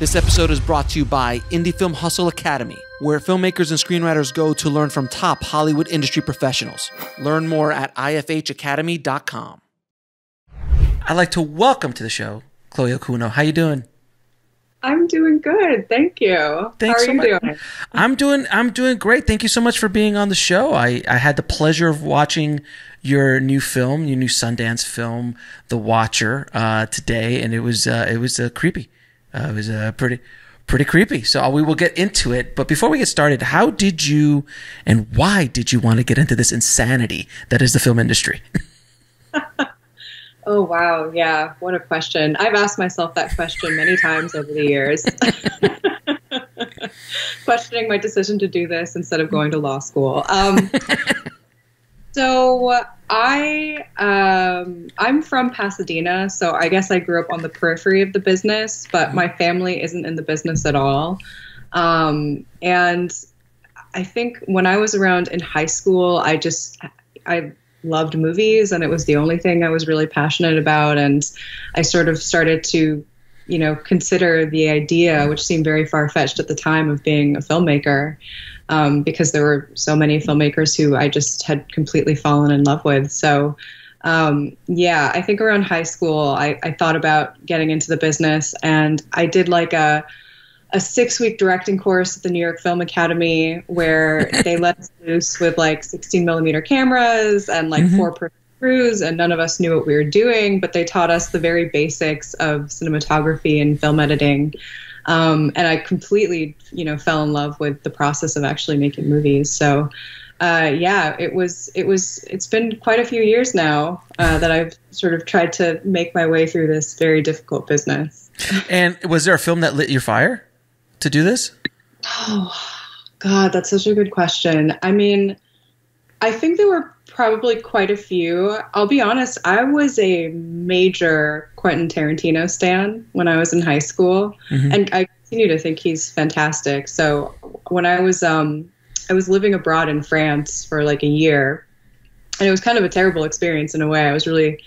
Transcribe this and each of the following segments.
This episode is brought to you by Indie Film Hustle Academy, where filmmakers and screenwriters go to learn from top Hollywood industry professionals. Learn more at ifhacademy.com. I'd like to welcome to the show Chloe Okuno. How you doing? I'm doing good, thank you. Thanks How are so you much. doing? I'm doing I'm doing great. Thank you so much for being on the show. I, I had the pleasure of watching your new film, your new Sundance film, The Watcher, uh, today, and it was uh, it was uh, creepy. Uh, it was uh, pretty pretty creepy. So we will get into it. But before we get started, how did you and why did you want to get into this insanity that is the film industry? Oh wow, yeah, what a question. I've asked myself that question many times over the years. Questioning my decision to do this instead of going to law school. Um, so I um, I'm from Pasadena, so I guess I grew up on the periphery of the business, but my family isn't in the business at all. Um, and I think when I was around in high school, I just I loved movies and it was the only thing I was really passionate about and I sort of started to you know consider the idea which seemed very far-fetched at the time of being a filmmaker um, because there were so many filmmakers who I just had completely fallen in love with so um, yeah I think around high school I, I thought about getting into the business and I did like a a six week directing course at the New York Film Academy where they let us loose with like 16 millimeter cameras and like Mhm. four person crews, and none of us knew what we were doing, but they taught us the very basics of cinematography and film editing. Um, and I completely, you know, fell in love with the process of actually making movies. So, uh, yeah, it was, it was, it's been quite a few years now uh, that I've sort of tried to make my way through this very difficult business. and was there a film that lit your fire to do this? Oh, God, that's such a good question. I mean, I think there were probably quite a few. I'll be honest, I was a major Quentin Tarantino stan when I was in high school, Mhm. and I continue to think he's fantastic. So when I was um, I was living abroad in France for like a year, and it was kind of a terrible experience in a way. I was really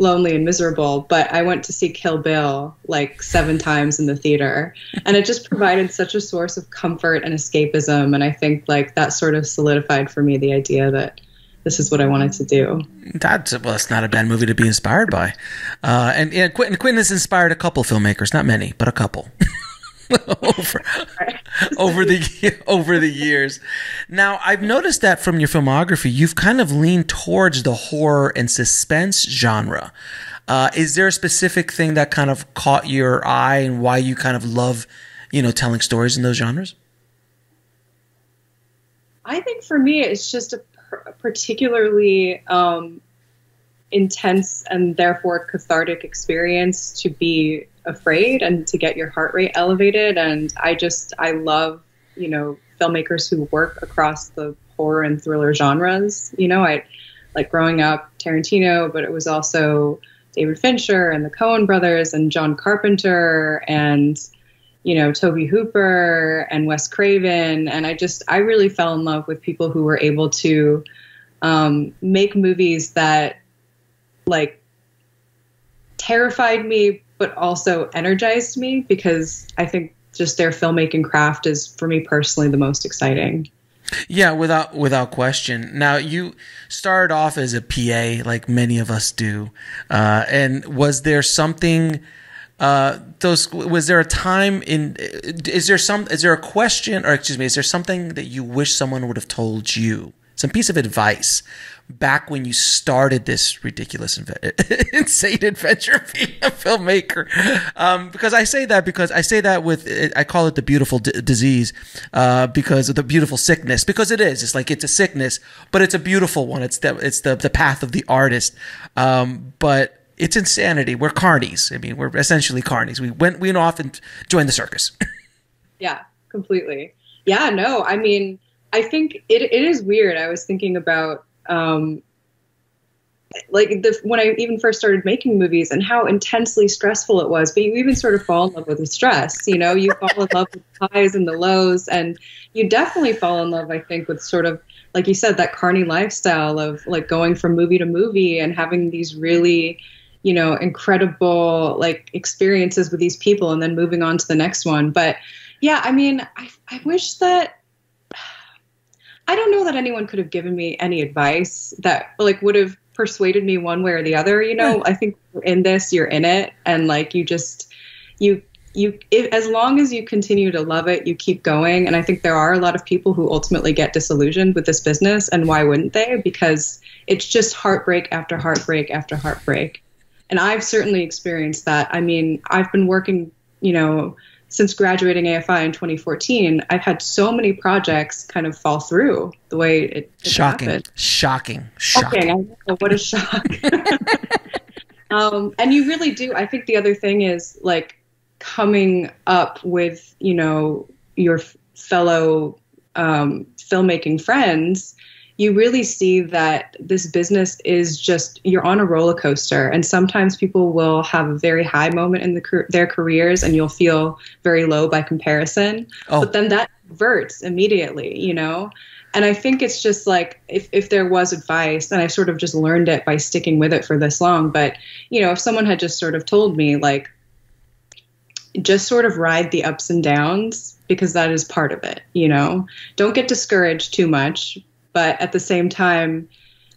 lonely and miserable, but I went to see Kill Bill like seven times in the theater, and it just provided such a source of comfort and escapism. And I think like that sort of solidified for me the idea that this is what I wanted to do. That's well, it's not a bad movie to be inspired by, uh, and yeah, Quentin, Quentin has inspired a couple filmmakers, not many, but a couple. over, over the over the years. Now, I've noticed that from your filmography, you've kind of leaned towards the horror and suspense genre. Uh, is there a specific thing that kind of caught your eye and why you kind of love, you know, telling stories in those genres? I think for me, it's just a particularly um, intense and therefore cathartic experience to be afraid and to get your heart rate elevated. And I just, I love, you know, filmmakers who work across the horror and thriller genres. You know, I like growing up Tarantino, but it was also David Fincher and the Coen brothers and John Carpenter and you know Tobe Hooper and Wes Craven, and I just I really fell in love with people who were able to um, make movies that like terrified me, but also energized me because I think just their filmmaking craft is for me personally the most exciting. Yeah, without without question. Now you started off as a PA, like many of us do, uh, and was there something? Uh, those was there a time in? Is there some? Is there a question, or excuse me? Is there something that you wish someone would have told you? Some piece of advice back when you started this ridiculous, insane adventure of being a filmmaker. Um, because I say that because I say that with I call it the beautiful disease uh, because of the beautiful sickness because it is. It's like it's a sickness, but it's a beautiful one. It's the it's the the path of the artist. Um, but it's insanity. We're carnies. I mean, we're essentially carnies. We went we went off and joined the circus. Yeah, completely. Yeah, no, I mean, I think it, it is weird. I was thinking about um, like the when I even first started making movies and how intensely stressful it was. But you even sort of fall in love with the stress. You know, you fall in love with the highs and the lows, and you definitely fall in love. I think with sort of like you said that carny lifestyle of like going from movie to movie and having these really you know, incredible like experiences with these people and then moving on to the next one. But yeah, I mean, I, I wish that I don't know that anyone could have given me any advice that like would have persuaded me one way or the other. You know, hmm. I think in this, you're in it, and like you just you you if, as long as you continue to love it you keep going and i think there are a lot of people who ultimately get disillusioned with this business and why wouldn't they because it's just heartbreak after heartbreak after heartbreak and i've certainly experienced that i mean i've been working you know since graduating AFI in 2014, I've had so many projects kind of fall through the way it, it shocking, happened. shocking, shocking. Okay, what a shock. um, and you really do. I think the other thing is like coming up with, you know, your fellow um, filmmaking friends you really see that this business is just you're on a roller coaster. And sometimes people will have a very high moment in the, their careers and you'll feel very low by comparison. Oh. but then that reverts immediately you know? And i think it's just like if, if there was advice and i sort of just learned it by sticking with it for this long but you know if someone had just sort of told me like just sort of ride the ups and downs because that is part of it you know? Don't get discouraged too much but at the same time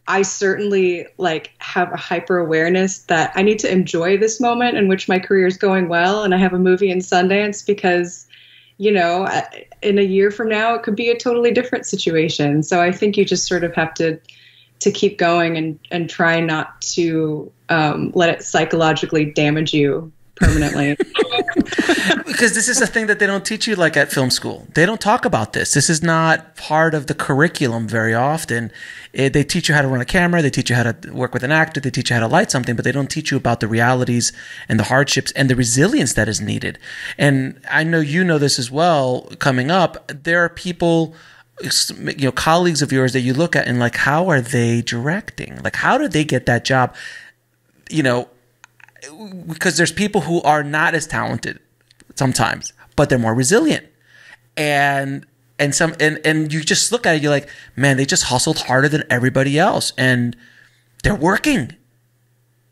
I certainly like have a hyper awareness that I need to enjoy this moment in which my career is going well and I have a movie in Sundance because you know in a year from now it could be a totally different situation so I think you just sort of have to to keep going and and try not to um, let it psychologically damage you permanently. because this is a thing that they don't teach you like at film school. They don't talk about this. This is not part of the curriculum very often. It, they teach you how to run a camera, they teach you how to work with an actor, they teach you how to light something, but they don't teach you about the realities and the hardships and the resilience that is needed. And I know you know this as well coming up. There are people you know colleagues of yours that you look at and like how are they directing like how did they get that job you know because there's people who are not as talented sometimes, but they're more resilient. And and some and and you just look at it, you're like, man, they just hustled harder than everybody else, and they're working.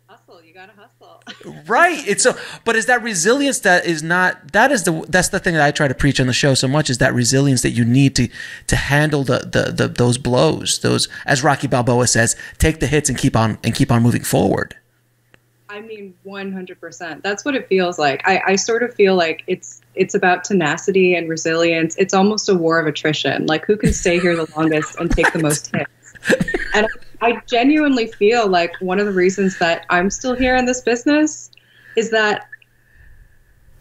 Hustle, you gotta hustle. right. It's so, but is that resilience that is not that is the that's the thing that I try to preach on the show so much is that resilience that you need to to handle the the, the those blows, those as Rocky Balboa says, take the hits and keep on and keep on moving forward. I mean, 100%. That's what it feels like. I, I sort of feel like it's it's about tenacity and resilience. It's almost a war of attrition. Like who can stay here the longest and take the most hits. And I genuinely feel like one of the reasons that I'm still here in this business is that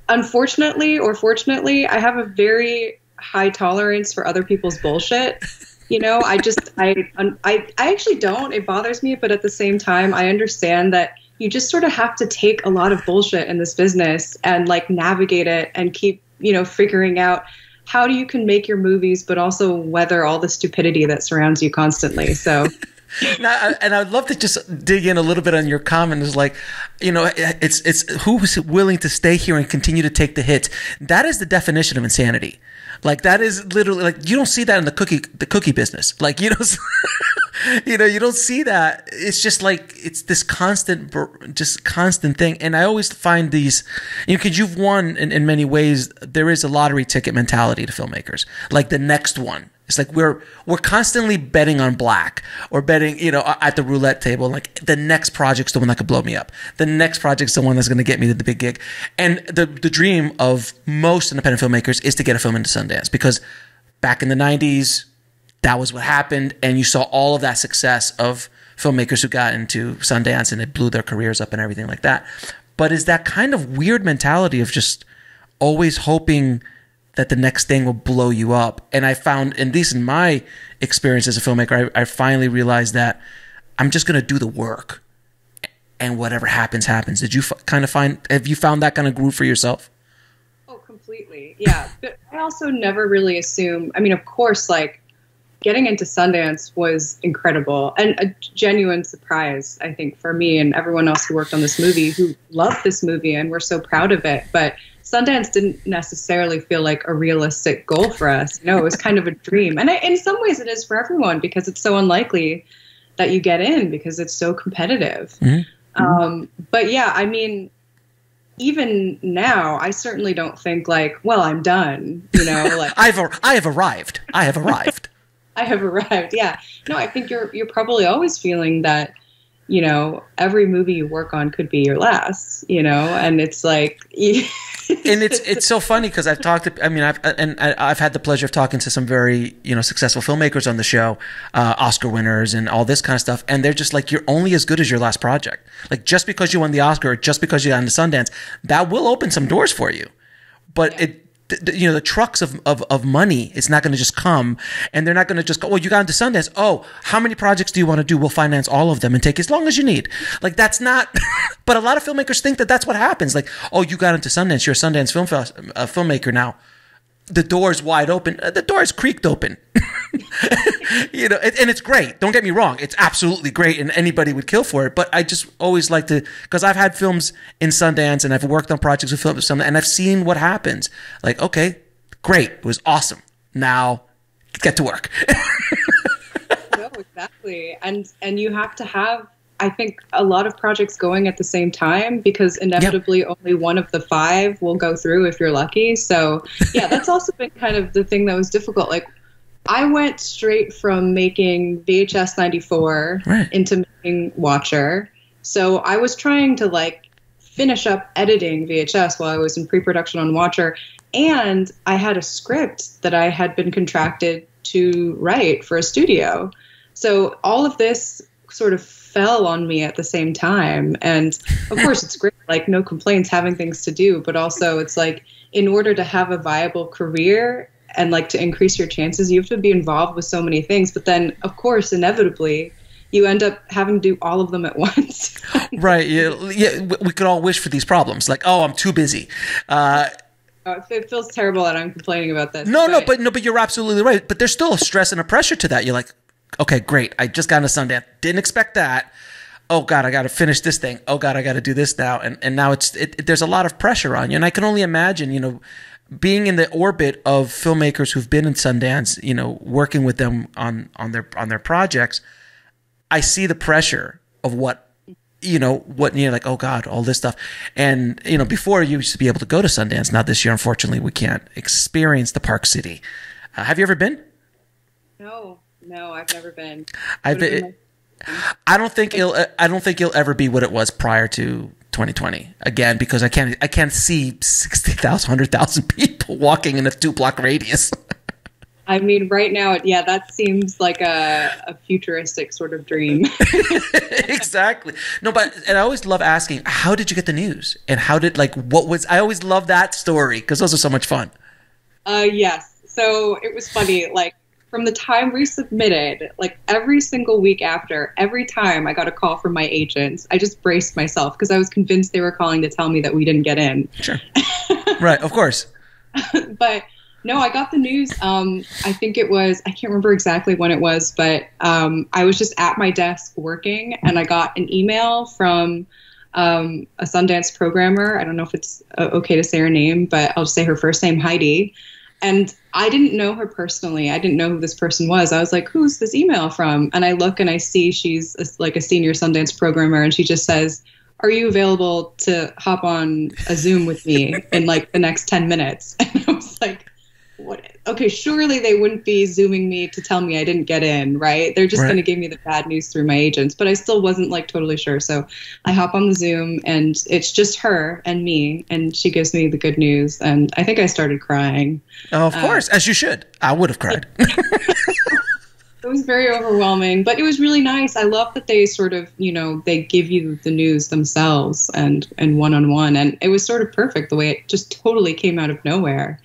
unfortunately or fortunately, I have a very high tolerance for other people's bullshit. You know, I just I I I actually don't. It bothers me, but at the same time, I understand that you just sort of have to take a lot of bullshit in this business and like navigate it and keep, you know, figuring out how do you can make your movies, but also weather all the stupidity that surrounds you constantly. So. now, and I'd love to just dig in a little bit on your comment. Is like, you know, it's it's who's willing to stay here and continue to take the hits. That is the definition of insanity. Like that is literally like you don't see that in the cookie the cookie business. Like you know, you know, you don't see that. It's just like it's this constant, just constant thing. And I always find these, you know, because you've won in, in many ways. There is a lottery ticket mentality to filmmakers. Like the next one it's like we're we're constantly betting on black or betting, you know, at the roulette table. Like the next project's the one that could blow me up. The next project's the one that's going to get me to the big gig. And the the dream of most independent filmmakers is to get a film into Sundance because back in the '90s, that was what happened, and you saw all of that success of filmmakers who got into Sundance and it blew their careers up and everything like that. But is that kind of weird mentality of just always hoping that the next thing will blow you up. And I found, at least in my experience as a filmmaker, I, I finally realized that I'm just going to do the work and whatever happens, happens. Did you kind of find, have you found that kind of groove for yourself? Oh, completely. Yeah. but I also never really assume, I mean, of course, like getting into Sundance was incredible and a genuine surprise, I think, for me and everyone else who worked on this movie who loved this movie and were so proud of it. But Sundance didn't necessarily feel like a realistic goal for us. You know, it was kind of a dream. And I, in some ways, it is for everyone because it's so unlikely that you get in because it's so competitive. Mm-hmm. Um, but yeah, I mean, even now, I certainly don't think like, well, I'm done. You know, like I've I have arrived. I have arrived. I have arrived. Yeah. No, I think you're you're probably always feeling that, you know, every movie you work on could be your last. You know, and it's like. and it's it's so funny because I've talked to I mean I've and I've had the pleasure of talking to some very you know successful filmmakers on the show, uh, Oscar winners and all this kind of stuff, and they're just like you're only as good as your last project. Like just because you won the Oscar, just because you got into Sundance, that will open some doors for you, but yeah. it you know the trucks of, of, of money it's not going to just come and they're not going to just go well you got into sundance. Oh how many projects do you want to do? We'll finance all of them and take as long as you need. Like that's not but a lot of filmmakers think that that's what happens. Like oh you got into sundance. You're a sundance film uh, filmmaker now the door's wide open. Uh, the door's creaked open. you know, and it's great. Don't get me wrong. It's absolutely great and anybody would kill for it. But I just always like to, because I've had films in Sundance and I've worked on projects with films and I've seen what happens. Like, okay, great. It was awesome. Now get to work. no, exactly. And, and you have to have I think a lot of projects going at the same time because inevitably yep. only one of the five will go through if you're lucky. So, yeah, that's also been kind of the thing that was difficult. Like, I went straight from making VHS 94 right. into making Watcher. So, I was trying to like finish up editing VHS while I was in pre production on Watcher. And I had a script that I had been contracted to write for a studio. So, all of this sort of fell on me at the same time. And of course, it's great, like no complaints, having things to do, but also it's like in order to have a viable career and like to increase your chances, you have to be involved with so many things. But then, of course, inevitably, you end up having to do all of them at once. right. Yeah, yeah. We could all wish for these problems. Like, oh, I'm too busy. Uh, oh, it feels terrible that I'm complaining about this. No, but. no, but no, but you're absolutely right. But there's still a stress and a pressure to that. You're like, okay, great. I just got into Sundance. Didn't expect that. Oh God, I got to finish this thing. Oh God, I got to do this now. And and now it's it, it, there's a lot of pressure on you. And I can only imagine, you know, being in the orbit of filmmakers who've been in Sundance, you know, working with them on on their on their projects. I see the pressure of what you know what you're like oh god all this stuff and you know before you used to be able to go to sundance now this year unfortunately we can't experience the park city uh, have you ever been no no, I've never been. I've been. I don't think it'll. I don't think it'll ever be what it was prior to 2020 again because I can't. I can't see 60,000, 100,000 people walking in a two block radius. I mean, right now, yeah, that seems like a, a futuristic sort of dream. exactly. No, but and I always love asking, how did you get the news? And how did like what was? I always love that story because those are so much fun. Uh, yes. So it was funny. Like from the time we submitted, like every single week after, every time I got a call from my agents, I just braced myself because I was convinced they were calling to tell me that we didn't get in. Sure. right, of course. but no, I got the news. Um, I think it was, I can't remember exactly when it was, but um, I was just at my desk working and I got an email from um, a Sundance programmer. I don't know if it's uh, okay to say her name, but I'll just say her first name, Heidi. And I didn't know her personally. I didn't know who this person was. I was like, who's this email from? And I look and I see she's a, like a senior Sundance programmer, and she just says, Are you available to hop on a Zoom with me in like the next 10 minutes? And I was like, what okay surely they wouldn't be zooming me to tell me i didn't get in right? They're just right. going to give me the bad news through my agents but i still wasn't like totally sure. So i hop on the zoom and it's just her and me and she gives me the good news and i think i started crying. Oh, of uh, course as you should. I would have cried. It was very overwhelming but it was really nice. I love that they sort of you know they give you the news themselves and and one-on-one and it was sort of perfect the way it just totally came out of nowhere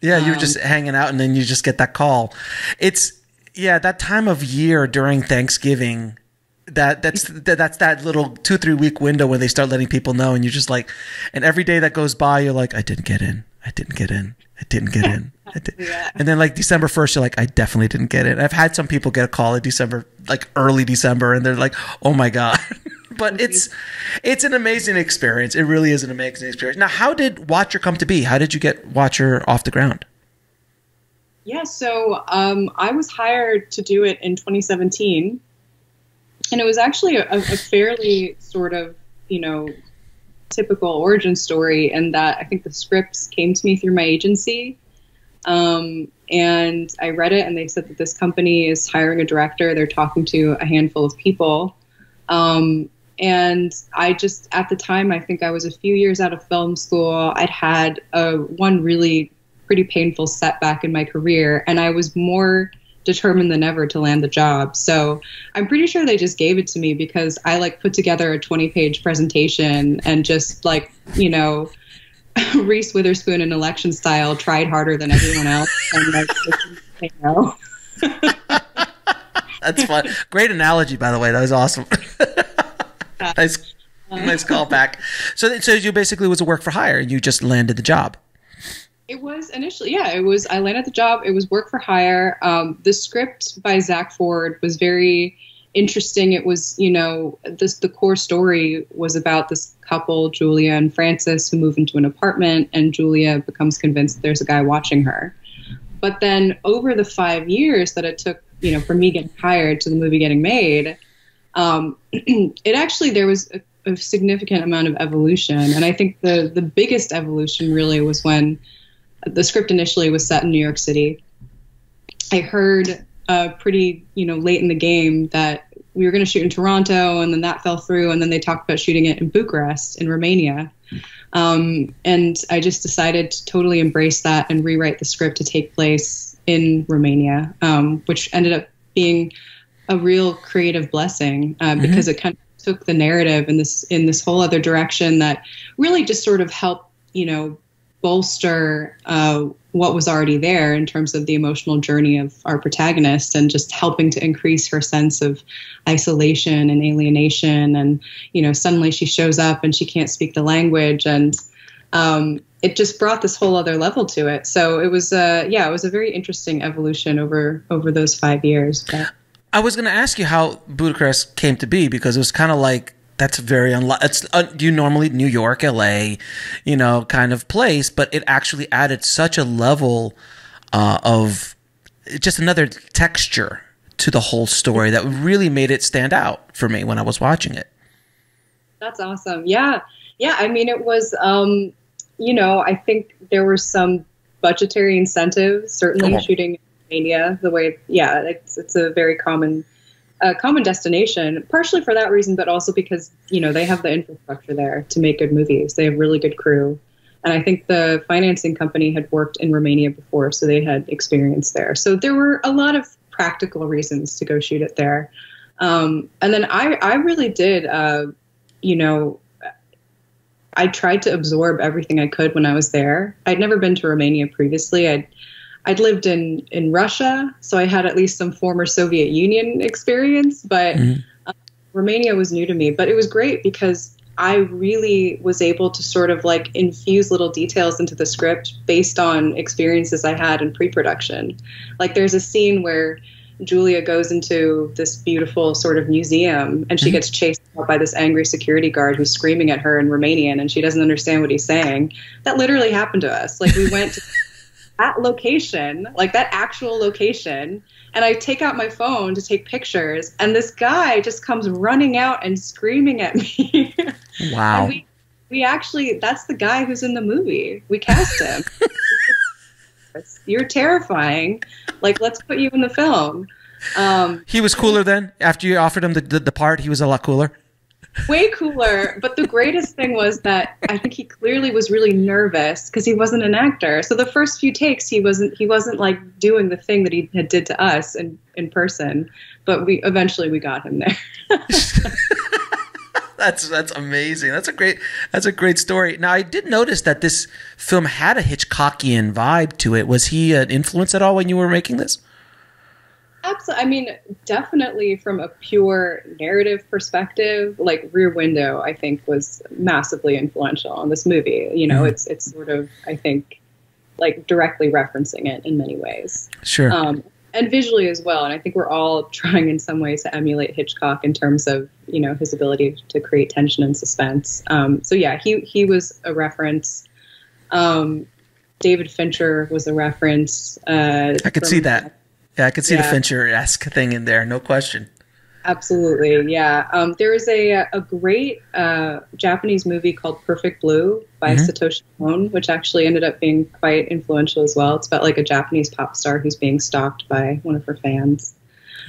yeah, you're um, just hanging out, and then you just get that call. It's yeah, that time of year during Thanksgiving. That that's that, that's that little two three week window where they start letting people know, and you're just like, and every day that goes by, you're like, I didn't get in, I didn't get in, I didn't get in, did. yeah. and then like December first, you're like, I definitely didn't get in. I've had some people get a call in December, like early December, and they're like, Oh my god. but it's it's an amazing experience. It really is an amazing experience. Now, how did Watcher come to be? How did you get Watcher off the ground? Yeah, so um, I was hired to do it in 2017, and it was actually a, a fairly sort of you know, typical origin story, and that I think the scripts came to me through my agency. Um, and I read it, and they said that this company is hiring a director. They're talking to a handful of people. Um, and I just, at the time, I think I was a few years out of film school. I'd had a, one really pretty painful setback in my career, and I was more determined than ever to land the job. So I'm pretty sure they just gave it to me because I like put together a 20 page presentation and just like, you know, Reese Witherspoon in election style tried harder than everyone else. And like. That's fun. Great analogy, by the way. That was awesome. Nice, nice callback. So, so you basically was a work for hire, and you just landed the job. It was initially, yeah. It was. I landed the job. It was work for hire. Um, the script by Zack Ford was very interesting. It was, you know, this the core story was about this couple, Julia and Francis, who move into an apartment, and Julia becomes convinced there's a guy watching her. But then over the five years that it took, you know, for me getting hired to the movie getting made, um, it actually there was a, a significant amount of evolution, and I think the the biggest evolution really was when the script initially was set in New York City. I heard uh, pretty, you know, late in the game that we were going to shoot in Toronto, and then that fell through, and then they talked about shooting it in Bucharest in Romania. Um, and I just decided to totally embrace that and rewrite the script to take place in Romania, um, which ended up being a real creative blessing uh, mm-hmm. because it kind of took the narrative in this in this whole other direction that really just sort of helped, you know, bolster uh, what was already there in terms of the emotional journey of our protagonist and just helping to increase her sense of isolation and alienation and you know suddenly she shows up and she can't speak the language and um, it just brought this whole other level to it so it was uh, yeah it was a very interesting evolution over over those five years but. I was going to ask you how budapest came to be because it was kind of like that's very unlike. It's uh, you normally New York, L.A., you know, kind of place, but it actually added such a level uh, of just another texture to the whole story that really made it stand out for me when I was watching it. That's awesome. Yeah, yeah. I mean, it was. Um, you know, I think there were some budgetary incentives. Certainly, oh. shooting Mania the way. Yeah, it's it's a very common a common destination, partially for that reason, but also because you know they have the infrastructure there to make good movies. They have really good crew, and I think the financing company had worked in Romania before, so they had experience there. So there were a lot of practical reasons to go shoot it there. Um, and then I, I really did, uh, you know, I tried to absorb everything I could when I was there. I'd never been to Romania previously. I'd I'd lived in in Russia, so I had at least some former Soviet Union experience, but mm-hmm. uh, Romania was new to me. But it was great because I really was able to sort of like infuse little details into the script based on experiences I had in pre-production. Like there's a scene where Julia goes into this beautiful sort of museum and she mm-hmm. gets chased out by this angry security guard who's screaming at her in Romanian and she doesn't understand what he's saying. That literally happened to us. Like we went to that location, like that actual location, and I take out my phone to take pictures, and this guy just comes running out and screaming at me. Wow. we, we actually, that's the guy who's in the movie. We cast him. You're terrifying. Like, let's put you in the film. Um, he was cooler then. After you offered him the, the, the part, he was a lot cooler way cooler. But the greatest thing was that I think he clearly was really nervous because he wasn't an actor. So the first few takes, he wasn't he wasn't like doing the thing that he had did to us in in person. But we eventually we got him there. that's that's amazing. That's a great that's a great story. Now I did notice that this film had a Hitchcockian vibe to it. Was he an influence at all when you were making this? Absolutely. I mean, definitely from a pure narrative perspective, like Rear Window, I think was massively influential on this movie. You know, mm-hmm. it's it's sort of I think like directly referencing it in many ways. Sure. Um, and visually as well. And I think we're all trying in some ways to emulate Hitchcock in terms of you know his ability to create tension and suspense. Um, so yeah, he he was a reference. Um, David Fincher was a reference. Uh, I could see that. Yeah, I could see yeah. the Fincher esque thing in there, no question. Absolutely, yeah. Um, there is a a great uh, Japanese movie called Perfect Blue by Mhm. Satoshi Kon, which actually ended up being quite influential as well. It's about like a Japanese pop star who's being stalked by one of her fans.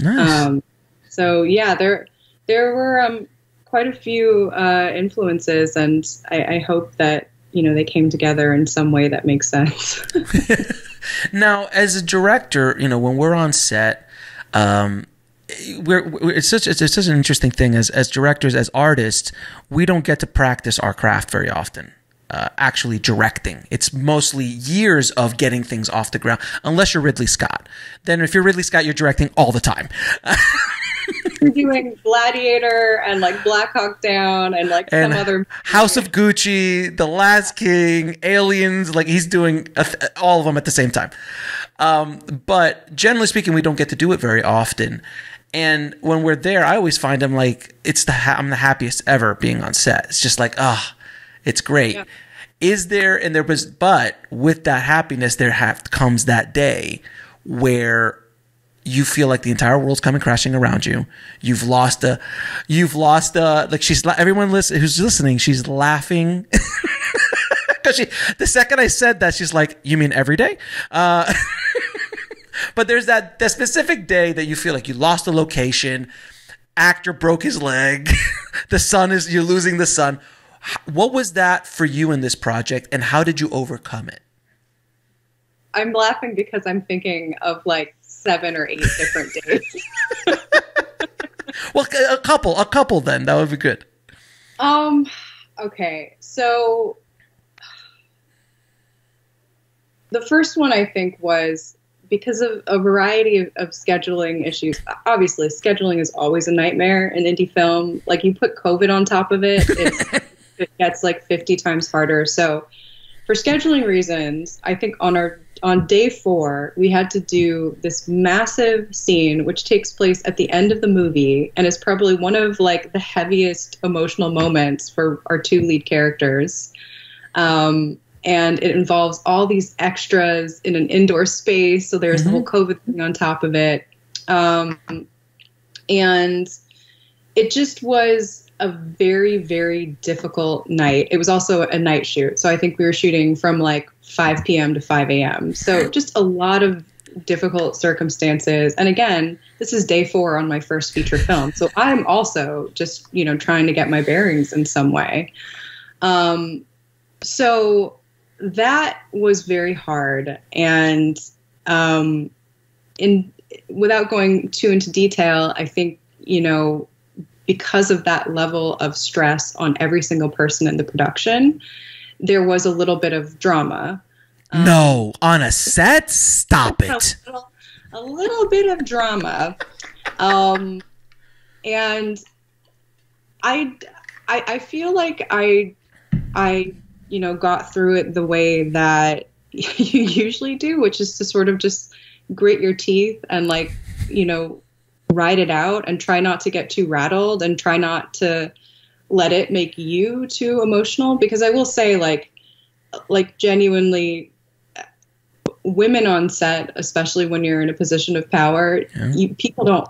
Nice. Um, so yeah, there there were um, quite a few uh, influences, and I, I hope that you know they came together in some way that makes sense. now, as a director, you know, when we're on set, um, we're, we're it's such it's, it's such an interesting thing. As as directors as artists we don't get to practice our craft very often uh, actually directing. It's mostly years of getting things off the ground unless you're ridley scott. Then if you're ridley scott you're directing all the time doing Gladiator and like Black Hawk Down and like and some other house of gucci the last king aliens like he's doing a th- all of them at the same time. Um, but generally speaking we don't get to do it very often. And when we're there i always find i'm like it's the ha- i'm the happiest ever being on set. It's just like ah it's great. Yeah. is there and there was but with that happiness there have comes that day where you feel like the entire world's coming crashing around you. You've lost a, you've lost a, like she's, everyone listen, who's listening, she's laughing. Cause she, the second I said that, she's like, you mean every day? Uh, but there's that, that specific day that you feel like you lost the location, actor broke his leg, the sun is, you're losing the sun. What was that for you in this project and how did you overcome it? I'm laughing because I'm thinking of like seven or eight different days. Well, a couple, a couple then, that would be good. Um, okay, so the first one I think was because of a variety of, of scheduling issues. Obviously, scheduling is always a nightmare in indie film. Like you put COVID on top of it, it gets like 50 times harder. So, for scheduling reasons, I think on our on day four we had to do this massive scene, which takes place at the end of the movie, and is probably one of like the heaviest emotional moments for our two lead characters. Um, and it involves all these extras in an indoor space. So there's the whole COVID thing on top of it. Um, and it just was a very, very difficult night. It was also a night shoot. So I think we were shooting from like 5 p.m. to 5 a.m. So just a lot of difficult circumstances. And again, this is day four on my first feature film. So I'm also just, you know, trying to get my bearings in some way. Um, so that was very hard and um, in without going too into detail i think you know because of that level of stress on every single person in the production there was a little bit of drama no, on a set? Stop a it. little, a little bit of drama um, and I, I i feel like i i you know got through it the way that you usually do which is to sort of just grit your teeth and like you know ride it out and try not to get too rattled and try not to let it make you too emotional? Because i will say like like genuinely women on set especially when you're in a position of power Yeah. you, people don't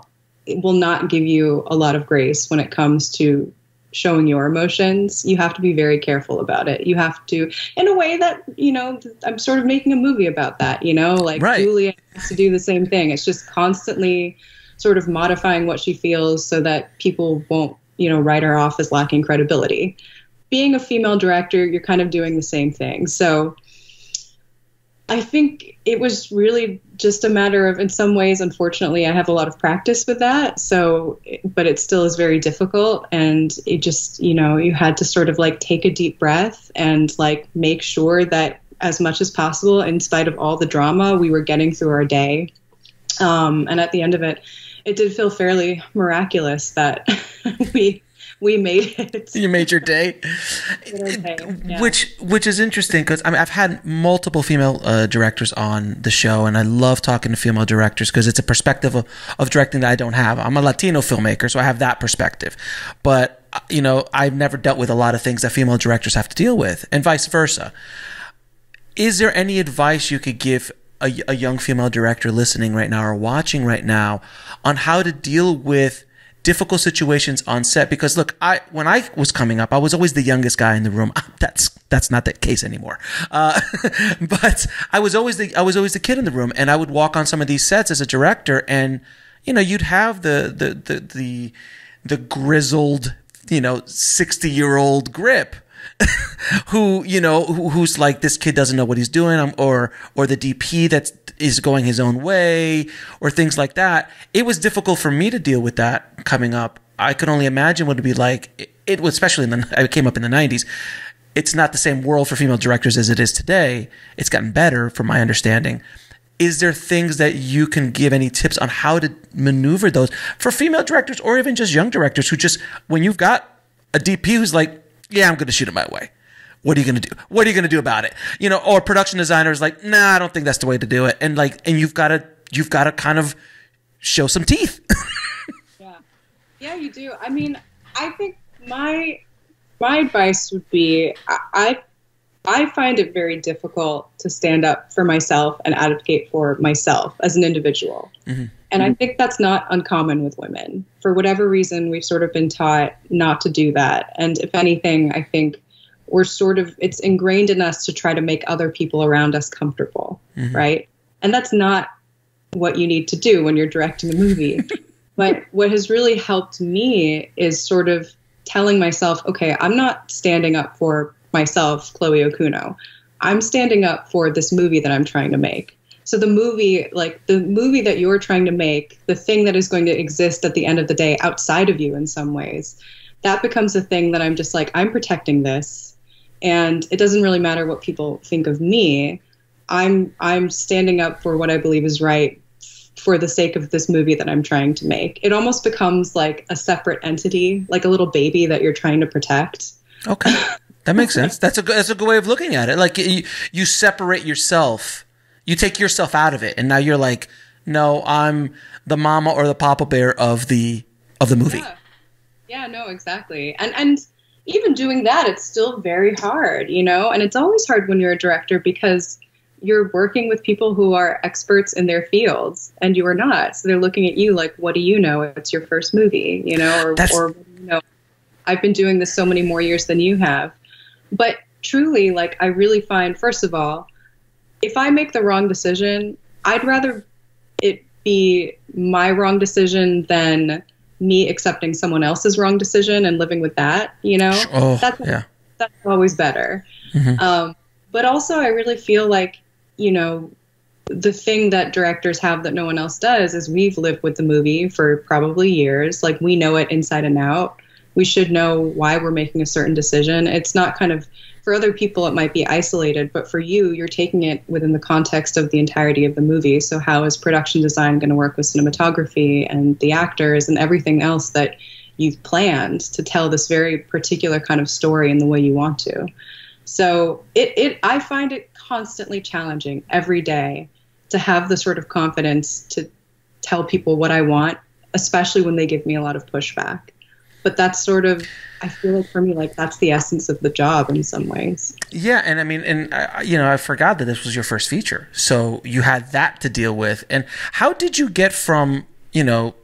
will not give you a lot of grace when it comes to showing your emotions. You have to be very careful about it. You have to in a way that you know i'm sort of making a movie about that you know? Like Right. julia has to do the same thing. It's just constantly sort of modifying what she feels so that people won't you know write her off as lacking credibility being a female director you're kind of doing the same thing so I think it was really just a matter of, in some ways, unfortunately, I have a lot of practice with that. So, but it still is very difficult. And it just, you know, you had to sort of like take a deep breath and like make sure that as much as possible, in spite of all the drama, we were getting through our day. Um, and at the end of it, it did feel fairly miraculous that we we made it. You made your day. Okay, yeah. Which which is interesting because I mean I've had multiple female uh, directors on the show and I love talking to female directors because it's a perspective of, of directing that I don't have. I'm a Latino filmmaker, so I have that perspective. But uh, you know I've never dealt with a lot of things that female directors have to deal with, and vice versa. Is there any advice you could give a, a young female director listening right now or watching right now on how to deal with difficult situations on set because look i when i was coming up i was always the youngest guy in the room. That's that's not the case anymore. Uh, but i was always the i was always the kid in the room and i would walk on some of these sets as a director and you know you'd have the the the the, the grizzled you know 60 year old grip who you know who, who's like this kid doesn't know what he's doing um, or or the dp that is going his own way or things like that. It was difficult for me to deal with that coming up. I could only imagine what it'd be like. It, was especially in the i came up in the 90s it's not the same world for female directors as it is today. It's gotten better from my understanding. Is there things that you can give any tips on how to maneuver those for female directors or even just young directors who just when you've got a dp who's like yeah, I'm going to shoot it my way. What are you going to do? What are you going to do about it? You know, or production designers like, nah, I don't think that's the way to do it. And like, and you've got to, you've got to kind of show some teeth. yeah. Yeah, you do. I mean, I think my, my advice would be, I, I find it very difficult to stand up for myself and advocate for myself as an individual. Mm-hmm. And I think that's not uncommon with women. For whatever reason, we've sort of been taught not to do that. And if anything, I think we're sort of, it's ingrained in us to try to make other people around us comfortable, mm-hmm. right? And that's not what you need to do when you're directing a movie. but what has really helped me is sort of telling myself, okay, I'm not standing up for myself, Chloe Okuno. I'm standing up for this movie that I'm trying to make. So the movie, like the movie that you're trying to make, the thing that is going to exist at the end of the day outside of you in some ways, that becomes a thing that I'm just like, I'm protecting this. And it doesn't really matter what people think of me. I'm I'm standing up for what I believe is right for the sake of this movie that I'm trying to make. It almost becomes like a separate entity, like a little baby that you're trying to protect. Okay. That makes sense. That's a that's a good way of looking at it. Like you, you separate yourself you take yourself out of it, and now you're like, no, I'm the mama or the papa bear of the of the movie. Yeah, yeah no, exactly. And and even doing that, it's still very hard, you know. And it's always hard when you're a director because you're working with people who are experts in their fields and you are not. So they're looking at you like, what do you know? It's your first movie, you know, or, or you know, I've been doing this so many more years than you have. But truly, like, I really find, first of all, if I make the wrong decision, I'd rather it be my wrong decision than me accepting someone else's wrong decision and living with that. You know, oh, that's yeah. that's always better. Mm-hmm. Um, but also, I really feel like you know the thing that directors have that no one else does is we've lived with the movie for probably years. Like we know it inside and out. We should know why we're making a certain decision. It's not kind of for other people it might be isolated but for you you're taking it within the context of the entirety of the movie. So how is production design going to work with cinematography and the actors and everything else that you've planned to tell this very particular kind of story in the way you want to? So it, it i find it constantly challenging every day to have the sort of confidence to tell people what i want especially when they give me a lot of pushback but that's sort of I feel like for me, like that's the essence of the job in some ways. Yeah, and I mean, and uh, you know, I forgot that this was your first feature, so you had that to deal with. And how did you get from, you know,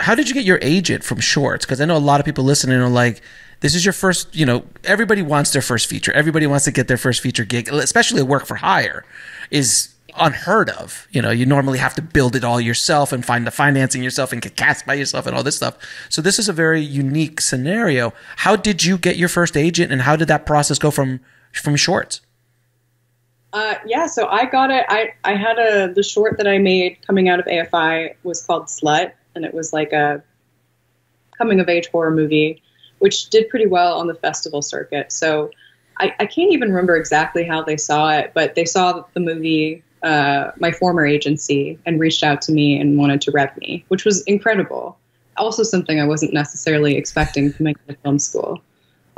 how did you get your agent from Shorts? Because I know a lot of people listening are like, this is your first, you know, everybody wants their first feature. Everybody wants to get their first feature gig, especially a work for hire, is unheard of. You know, you normally have to build it all yourself and find the financing yourself and get cast by yourself and all this stuff. So this is a very unique scenario. How did you get your first agent and how did that process go from from shorts? Uh, yeah, so I got it. I, I had a the short that I made coming out of AFI was called Slut, and it was like a coming of age horror movie, which did pretty well on the festival circuit. So I, I can't even remember exactly how they saw it, but they saw the movie uh, my former agency and reached out to me and wanted to rep me, which was incredible. Also, something I wasn't necessarily expecting coming to film school.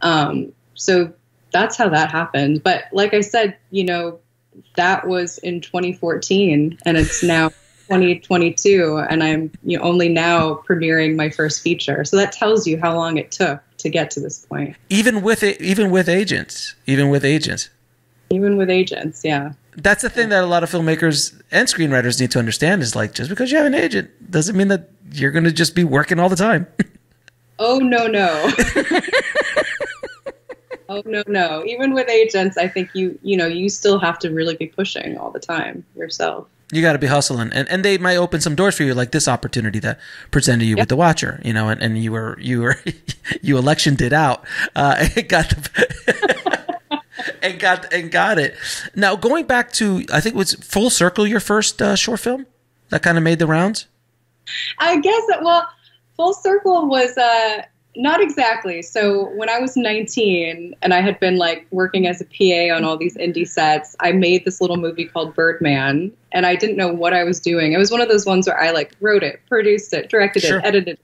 Um, so that's how that happened. But like I said, you know, that was in 2014, and it's now 2022, and I'm you know, only now premiering my first feature. So that tells you how long it took to get to this point. Even with it, even with agents, even with agents. Even with agents, yeah that's the thing that a lot of filmmakers and screenwriters need to understand is like just because you have an agent doesn't mean that you're going to just be working all the time. Oh no no. oh no no. Even with agents, I think you you know you still have to really be pushing all the time yourself. You got to be hustling, and and they might open some doors for you, like this opportunity that presented you Yep. with the Watcher, you know, and, and you were you were you electioned it out, uh, and got the, and got and got it. Now going back to, I think it was Full Circle, your first uh, short film that kind of made the rounds. I guess that well, Full Circle was uh not exactly. So when I was 19 and I had been like working as a PA on all these indie sets, I made this little movie called Birdman, and I didn't know what I was doing. It was one of those ones where I like wrote it, produced it, directed Sure. it, edited, it.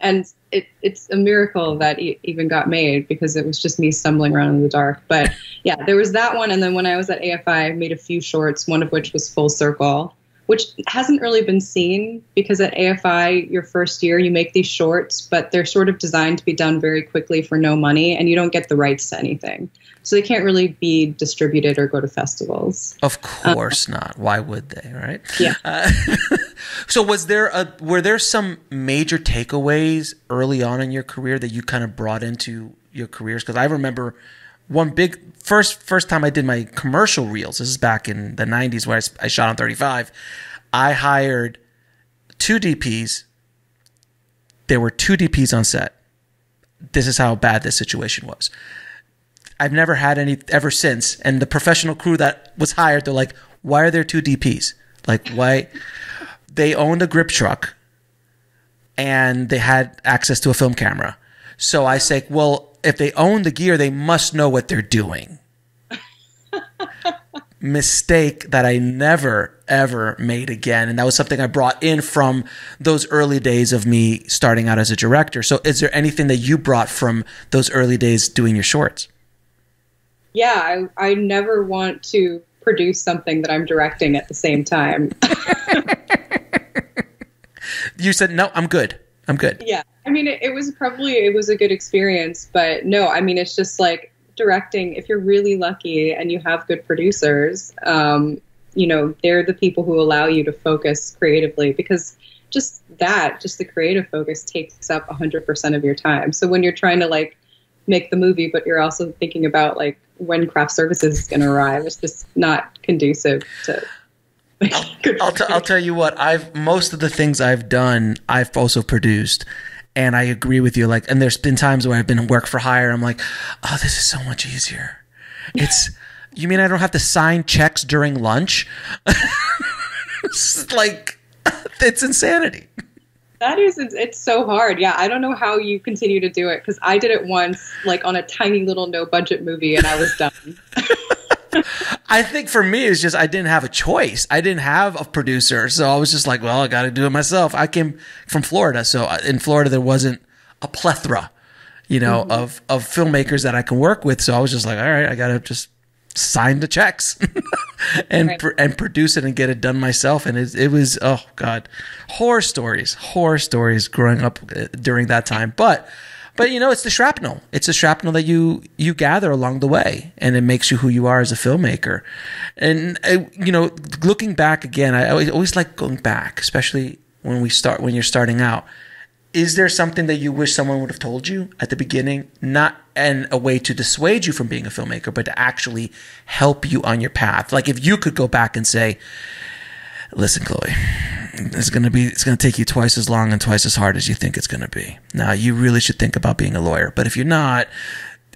And it, it's a miracle that it even got made because it was just me stumbling around in the dark. But yeah, there was that one, and then when I was at AFI, I made a few shorts, one of which was Full Circle which hasn't really been seen because at AFI, your first year, you make these shorts, but they're sort of designed to be done very quickly for no money, and you don't get the rights to anything. So they can't really be distributed or go to festivals. Of course not. Why would they? Right? Yeah. Uh, so was there a were there some major takeaways early on in your career that you kind of brought into your careers? Because I remember one big first first time I did my commercial reels. This is back in the '90s where I shot on 35. I hired two DPs. There were two DPs on set. This is how bad this situation was. I've never had any ever since. And the professional crew that was hired, they're like, why are there two DPs? Like, why? They owned a grip truck and they had access to a film camera. So I say, well, if they own the gear, they must know what they're doing. Mistake that I never, ever made again. And that was something I brought in from those early days of me starting out as a director. So, is there anything that you brought from those early days doing your shorts? Yeah, I, I never want to produce something that I'm directing at the same time. You said, no, I'm good. I'm good. yeah, I mean, it, it was probably it was a good experience, but no, I mean, it's just like directing. If you're really lucky and you have good producers, um, you know, they're the people who allow you to focus creatively because just that, just the creative focus takes up 100% of your time. So when you're trying to like make the movie, but you're also thinking about like when craft services is going to arrive, it's just not conducive to. good I'll, t- I'll tell you what I've most of the things I've done I've also produced and I agree with you like and there's been times where I've been work for hire I'm like oh this is so much easier it's you mean I don't have to sign checks during lunch it's like it's insanity That is, it's, it's so hard. Yeah, I don't know how you continue to do it because I did it once, like on a tiny little no budget movie, and I was done. I think for me it's just I didn't have a choice. I didn't have a producer, so I was just like, well, I got to do it myself. I came from Florida, so uh, in Florida there wasn't a plethora, you know, of of filmmakers that I can work with. So I was just like, all right, I got to just sign the checks and Right. pr- and produce it and get it done myself. And it, it was oh god, horror stories, horror stories growing up uh, during that time, but. But you know, it's the shrapnel. It's the shrapnel that you you gather along the way, and it makes you who you are as a filmmaker. And uh, you know, looking back again, I always, always like going back, especially when we start when you're starting out. Is there something that you wish someone would have told you at the beginning, not and a way to dissuade you from being a filmmaker, but to actually help you on your path? Like if you could go back and say, "Listen, Chloe, it's gonna be it's gonna take you twice as long and twice as hard as you think it's gonna be. Now you really should think about being a lawyer. But if you're not,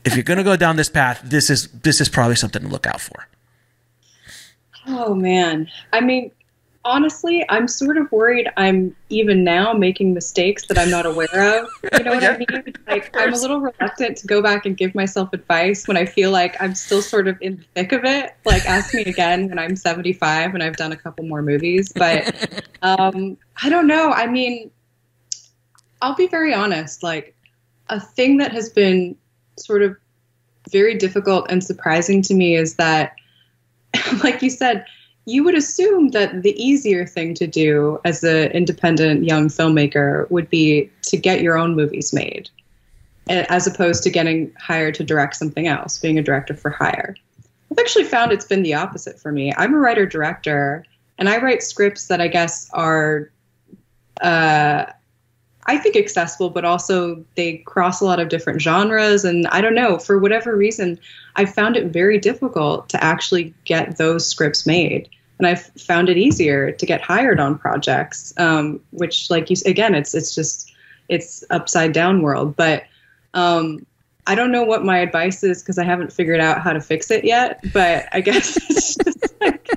if you're gonna go down this path, this is this is probably something to look out for." Oh man, I mean, honestly, I'm sort of worried. I'm even now making mistakes that I'm not aware of. You know what Yeah. I mean? Like, I'm a little reluctant to go back and give myself advice when I feel like I'm still sort of in the thick of it. Like, ask me again when I'm 75 and I've done a couple more movies. But um, I don't know. I mean, I'll be very honest. Like, a thing that has been sort of very difficult and surprising to me is that, like you said, you would assume that the easier thing to do as an independent young filmmaker would be to get your own movies made, as opposed to getting hired to direct something else, being a director for hire. I've actually found it's been the opposite for me. I'm a writer director, and I write scripts that I guess are, uh, I think accessible, but also they cross a lot of different genres. And I don't know, for whatever reason, I found it very difficult to actually get those scripts made. And I've found it easier to get hired on projects, um, which, like you again, it's it's just it's upside down world. But um, I don't know what my advice is because I haven't figured out how to fix it yet. But I guess it's just like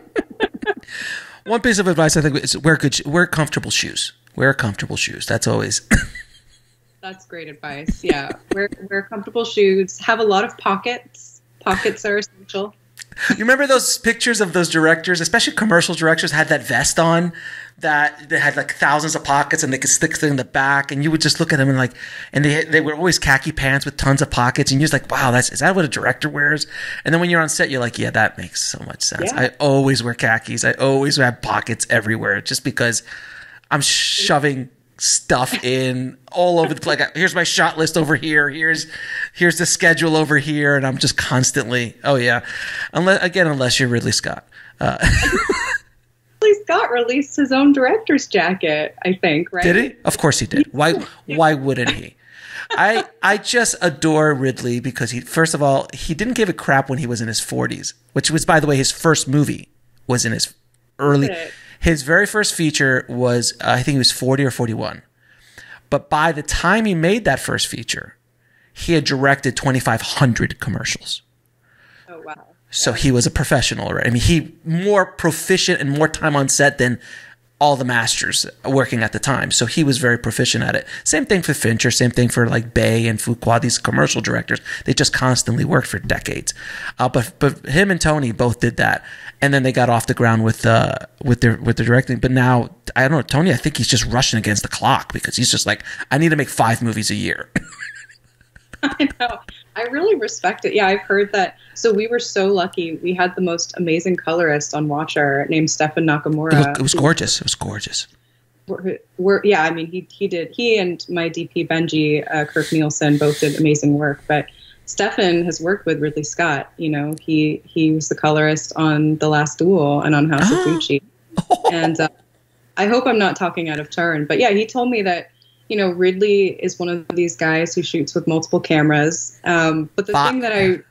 one piece of advice I think is wear good, wear comfortable shoes. Wear comfortable shoes. That's always. That's great advice. Yeah, wear wear comfortable shoes. Have a lot of pockets. Pockets are essential. You remember those pictures of those directors, especially commercial directors, had that vest on that they had like thousands of pockets and they could stick things in the back, and you would just look at them and like, and they they were always khaki pants with tons of pockets, and you're just like, wow, that's is that what a director wears? And then when you're on set, you're like, yeah, that makes so much sense. Yeah. I always wear khakis. I always have pockets everywhere, just because I'm shoving stuff in all over the place. Like, here's my shot list over here. Here's here's the schedule over here, and I'm just constantly. Oh yeah, unless again, unless you're Ridley Scott. Uh, Ridley Scott released his own director's jacket. I think, right? did he? Of course he did. Why? Why wouldn't he? I I just adore Ridley because he first of all he didn't give a crap when he was in his 40s, which was by the way his first movie was in his early. His very first feature was uh, I think he was 40 or 41. But by the time he made that first feature, he had directed 2500 commercials. Oh wow. So he was a professional right? I mean, he more proficient and more time on set than all the masters working at the time. So he was very proficient at it. Same thing for Fincher. Same thing for like Bay and Fuqua. These commercial directors, they just constantly worked for decades. Uh, but but him and Tony both did that, and then they got off the ground with uh with their with their directing. But now I don't know Tony. I think he's just rushing against the clock because he's just like I need to make five movies a year. I know. I really respect it. Yeah, I've heard that. So we were so lucky. We had the most amazing colorist on Watcher named Stefan It was, Nakamura. it was gorgeous. It was gorgeous. We're, we're, yeah, I mean, he he did. He and my DP Benji uh, Kirk Nielsen both did amazing work. But Stefan has worked with Ridley Scott. You know, he he was the colorist on The Last Duel and on House of Oh. Gucci. and uh, I hope I'm not talking out of turn, but yeah, he told me that you know Ridley is one of these guys who shoots with multiple cameras. Um, but the Fi- thing that I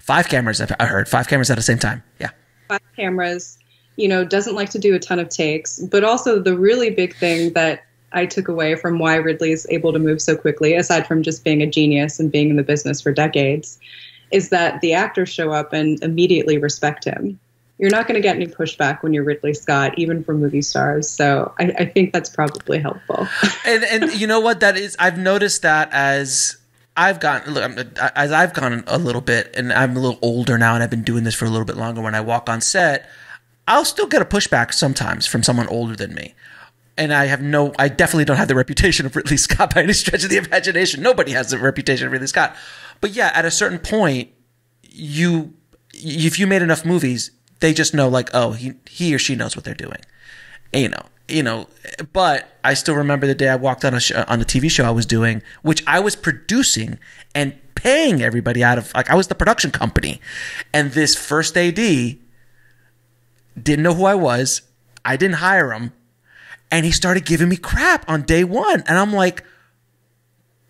Five cameras. I heard five cameras at the same time. Yeah. five cameras, you know, doesn't like to do a ton of takes. But also the really big thing that I took away from why Ridley is able to move so quickly, aside from just being a genius and being in the business for decades, is that the actors show up and immediately respect him. You're not going to get any pushback when you're Ridley Scott, even from movie stars. So I, I think that's probably helpful. and and you know what that is i've noticed that as i've gotten look, as i've gone a little bit and i'm a little older now and i've been doing this for a little bit longer when i walk on set i'll still get a pushback sometimes from someone older than me and I have no, I definitely don't have the reputation of Ridley Scott by any stretch of the imagination. Nobody has the reputation of Ridley Scott. But yeah, at a certain point, you, if you made enough movies, they just know like, oh, he, he or she knows what they're doing you know, you know, but I still remember the day I walked on a sh- on a TV show I was doing, which I was producing and paying everybody out of like I was the production company, and this first AD didn't know who I was. I didn't hire him, and he started giving me crap on day one, and I'm like.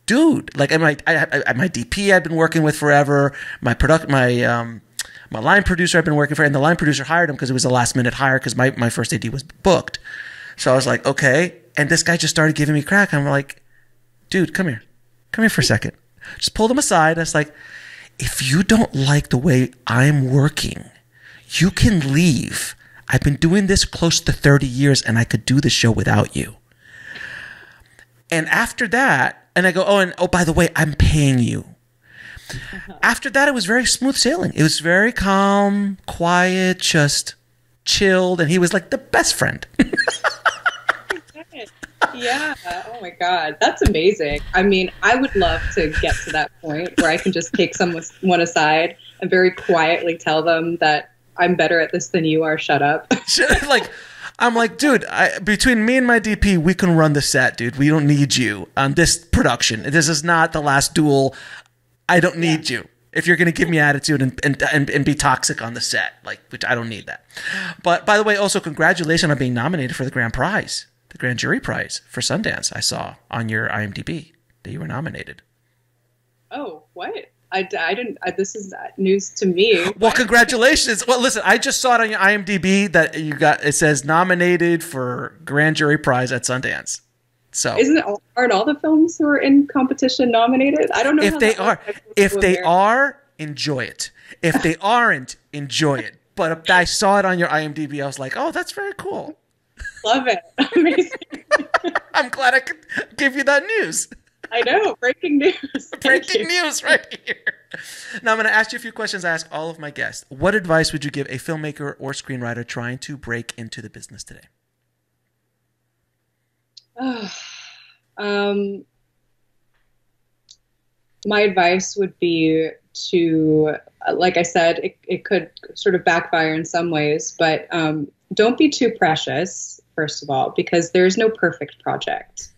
Dude, like my I, I, my DP I've been working with forever. My product, my um, my line producer I've been working for, and the line producer hired him because it was a last minute hire because my, my first AD was booked. So I was like, okay. And this guy just started giving me crack. I'm like, dude, come here. Come here for a second. Just pulled him aside. I was like, if you don't like the way I'm working, you can leave. I've been doing this close to 30 years and I could do the show without you. And after that, and I go, oh, and oh, by the way, I'm paying you. Uh-huh. After that, it was very smooth sailing. It was very calm, quiet, just chilled. And he was like the best friend. yeah. Oh my God. That's amazing. I mean, I would love to get to that point where I can just take someone one aside and very quietly tell them that I'm better at this than you are. Shut up. like, I'm like, dude, I, between me and my DP, we can run the set, dude. We don't need you on this production. This is not the last duel. I don't need you. If you're going to give me attitude and, and, and, and be toxic on the set, like, which I don't need that. But by the way, also congratulations on being nominated for the grand prize. the Grand Jury Prize for Sundance. I saw on your IMDb that you were nominated. Oh, what? I, I didn't. I, this is news to me. Well, congratulations. Well, listen, I just saw it on your IMDb that you got. It says nominated for Grand Jury Prize at Sundance. So isn't it? All, aren't all the films who are in competition nominated? I don't know if they are. If they are, enjoy it. If they aren't, enjoy it. But I saw it on your IMDb. I was like, oh, that's very cool. Love it. Amazing. I'm glad I could give you that news. I know. Breaking news. Breaking news right here. Now I'm going to ask you a few questions I ask all of my guests. What advice would you give a filmmaker or screenwriter trying to break into the business today? um, my advice would be to, like I said, it, it could sort of backfire in some ways, but um, don't be too precious, first of all, because there's no perfect project.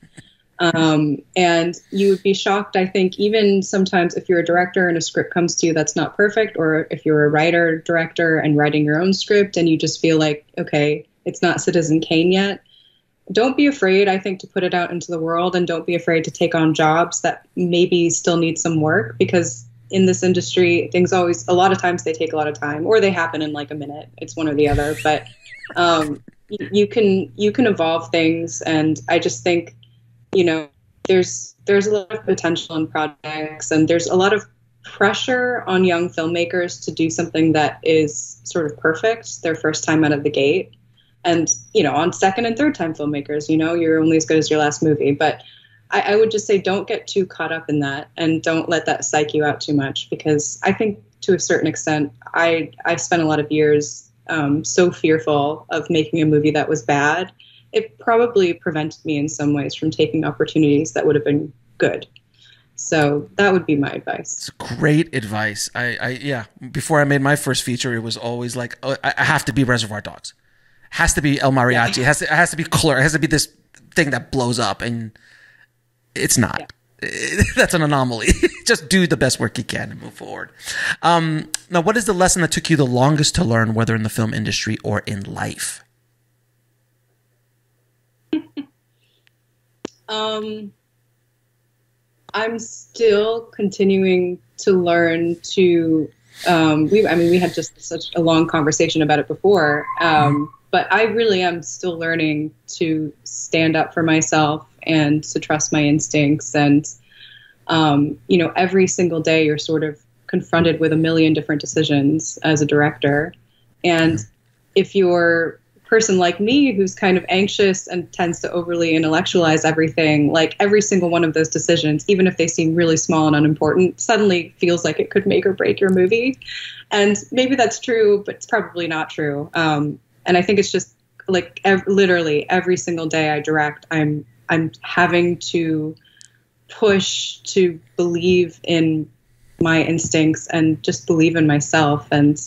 Um, and you would be shocked, I think, even sometimes if you're a director and a script comes to you that's not perfect, or if you're a writer, director, and writing your own script and you just feel like, okay, it's not Citizen Kane yet. Don't be afraid, I think, to put it out into the world and don't be afraid to take on jobs that maybe still need some work because in this industry, things always, a lot of times they take a lot of time or they happen in like a minute. It's one or the other. But um, you can you can evolve things and i just think you know there's there's a lot of potential in projects and there's a lot of pressure on young filmmakers to do something that is sort of perfect their first time out of the gate and you know on second and third time filmmakers you know you're only as good as your last movie but I, I would just say don't get too caught up in that and don't let that psych you out too much because i think to a certain extent i i spent a lot of years um, so fearful of making a movie that was bad, it probably prevented me in some ways from taking opportunities that would have been good. So that would be my advice. It's great advice. I, I yeah. Before I made my first feature, it was always like, oh, I have to be Reservoir Dogs. Has to be El Mariachi. Yeah. Has to it has to be Clerk. It has to be this thing that blows up, and it's not. Yeah. that's an anomaly. Just do the best work you can and move forward. Um, now, what is the lesson that took you the longest to learn, whether in the film industry or in life? um, I'm still continuing to learn to. Um, we, I mean, we had just such a long conversation about it before, um, but I really am still learning to stand up for myself and to trust my instincts. And um, you know every single day you're sort of confronted with a million different decisions as a director. And if you're a person like me who's kind of anxious and tends to overly intellectualize everything like every single one of those decisions even if they seem really small and unimportant suddenly feels like it could make or break your movie. And maybe that's true but it's probably not true. Um, and i think it's just like ev- literally every single day i direct i'm I'm having to push to believe in my instincts and just believe in myself. And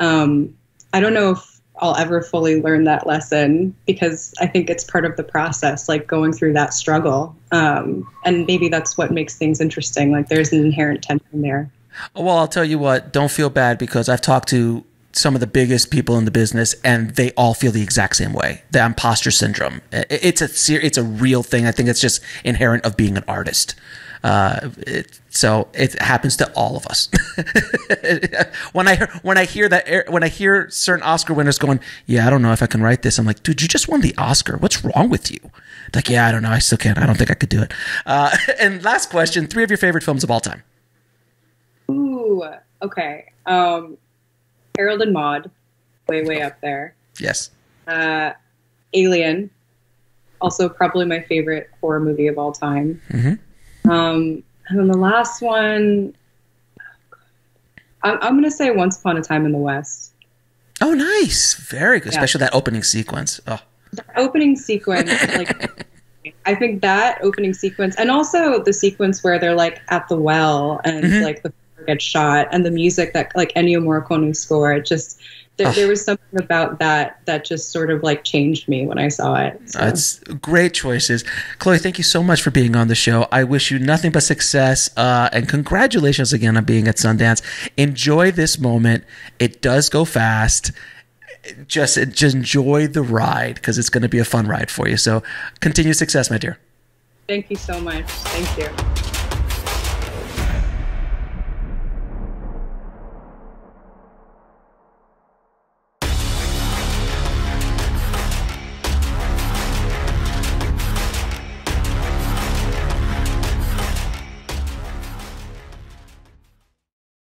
um, I don't know if I'll ever fully learn that lesson because I think it's part of the process, like going through that struggle. Um, and maybe that's what makes things interesting. Like there's an inherent tension there. Well, I'll tell you what, don't feel bad because I've talked to some of the biggest people in the business, and they all feel the exact same way. The imposter syndrome. It's a it's a real thing. I think it's just inherent of being an artist. Uh, it, so it happens to all of us. when I when I hear that when I hear certain Oscar winners going, "Yeah, I don't know if I can write this," I'm like, "Dude, you just won the Oscar. What's wrong with you?" Like, yeah, I don't know. I still can't. I don't think I could do it. Uh, and last question: three of your favorite films of all time. Ooh, okay. Um, Harold and Maude, way way up there. Yes. Uh, Alien, also probably my favorite horror movie of all time. Mm-hmm. Um, and then the last one, I'm, I'm going to say Once Upon a Time in the West. Oh, nice, very good, yeah. especially that opening sequence. Oh. The opening sequence, like. I think that opening sequence, and also the sequence where they're like at the well and mm-hmm. like the gets shot and the music that like Ennio Morricone score it just there, there, was something about that that just sort of like changed me when I saw it. So. That's great choices, Chloe. Thank you so much for being on the show. I wish you nothing but success uh, and congratulations again on being at Sundance. Enjoy this moment. It does go fast. just just enjoy the ride because it's going to be a fun ride for you. So, continue success, my dear. Thank you so much. Thank you.